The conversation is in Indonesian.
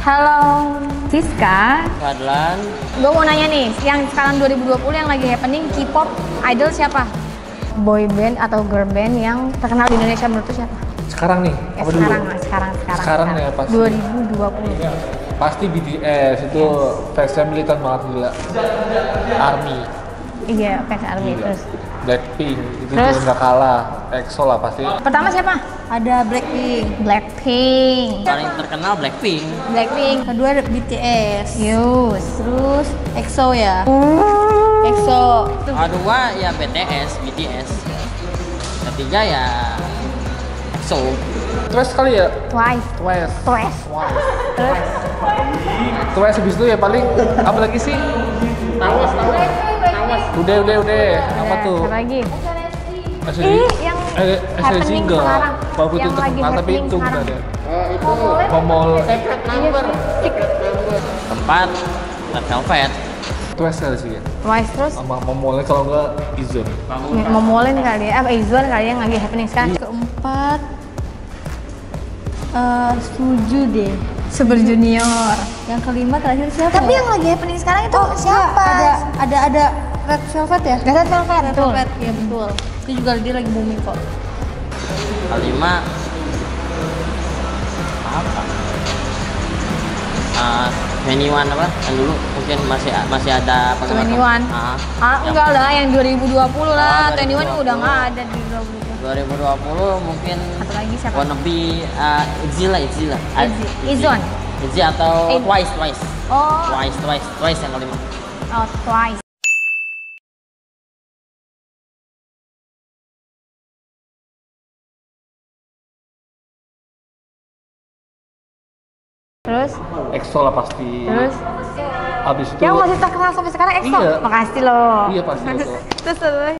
Halo, Siska. Fadlan, Gue mau nanya nih, yang sekarang 2020 yang lagi happening K-pop idol siapa? Boy band atau girl band yang terkenal di Indonesia menurut lu siapa? Sekarang nih, Eh, apa dulu? sekarang, sekarang, sekarang. Sekarang ya, pasti. 2020. Pasti BTS itu fansnya militan banget gila. Army, Iya, fans army terus. Blackpink itu Terus? juga nggak kalah. EXO lah pasti. Pertama siapa? Ada Blackpink. Blackpink. paling terkenal Blackpink. Blackpink. Kedua ada BTS. Yus. Terus EXO ya. EXO. Kedua ya BTS, BTS. Ketiga ya EXO. Twice kali ya? Twice. Twice. Twice. Twice. Terus Twice habis itu ya paling apa lagi sih? Udah, udah, udah. Apa tuh? siapa lagi? SD, Ih, yang eh, happening single. sekarang. Walaupun itu Yang lagi terkenal, tapi happening itu sekarang. ada. Momol Keempat Red Velvet. Twice kali sih ya. Twice terus Sama momolnya kalau nggak Izon. Momolin kali ya, apa Izon kali yang lagi happening sekarang. Keempat eh setuju deh. Super Junior. Yang kelima terakhir siapa? Tapi ya? yang lagi happening sekarang itu Oh, siapa? Ada ada ada Red Velvet ya? Red Velvet, Red. Velvet, ya betul. Itu juga dia lagi booming kok. Kelima apa? Ah, anyone apa? Yang dulu mungkin masih masih ada penggemar. 21. Ah, Ah, yang enggak lah, yang 2020 lah. Oh, 21 udah 2020. nggak ada di 2020. 2020 mungkin Satu lagi siapa? wannabe uh, Itzy lah, Itzy lah. Ah. Izon. Itzy atau Eh. Twice, Twice. Oh, Twice, Twice, Twice yang kelima. oh Twice. Terus, EXO lah pasti. terus Habis itu yang masih terkenal sampai sekarang EXO. Iya. Makasih loh. Iya pasti terus terus.